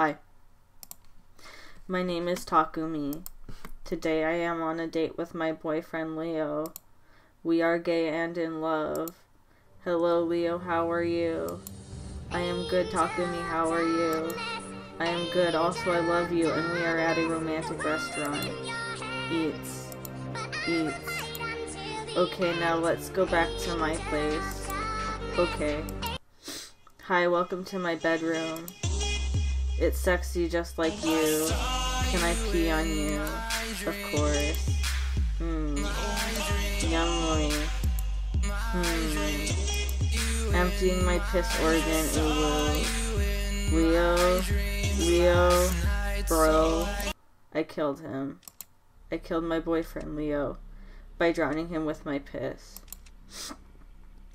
Hi. My name is Takumi. Today I am on a date with my boyfriend Leo. We are gay and in love. Hello Leo, how are you? I am good, Takumi, how are you? I am good, also I love you, and we are at a romantic restaurant. Eats. Eats. Okay, now let's go back to my place. Okay. Hi, welcome to my bedroom. It's sexy just like you. Can I pee on you? Of course. Hmm. Yummy. Hmm. Emptying my piss organ. Leo. Leo. Bro. I killed him. I killed my boyfriend, Leo, by drowning him with my piss.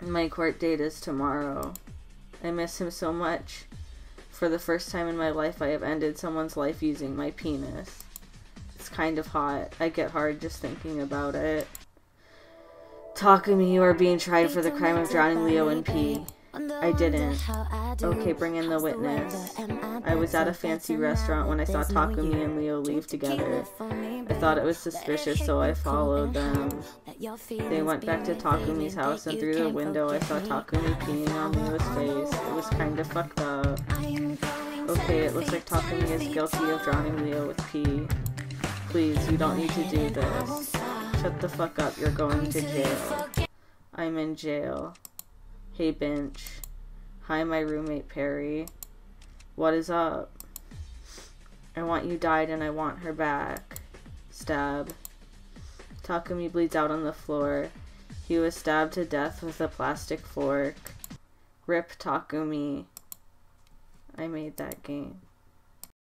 My court date is tomorrow. I miss him so much. For the first time in my life, I have ended someone's life using my penis. It's kind of hot. I get hard just thinking about it. Takumi, you are being tried for the crime of drowning Leo in pee. I didn't. Okay, bring in the witness. I was at a fancy restaurant when I saw Takumi and Leo leave together. I thought it was suspicious, so I followed them. They went back to Takumi's house, and through the window I saw Takumi peeing on Leo's face. It was kinda fucked up. Okay, it looks like Takumi is guilty of drowning Leo with pee. Please, you don't need to do this. Shut the fuck up, you're going to jail. I'm in jail. Hey, Bench. Hi, my roommate Perry. What is up? I want you died and I want her back. Stab. Takumi bleeds out on the floor. He was stabbed to death with a plastic fork. Rip Takumi. I made that game.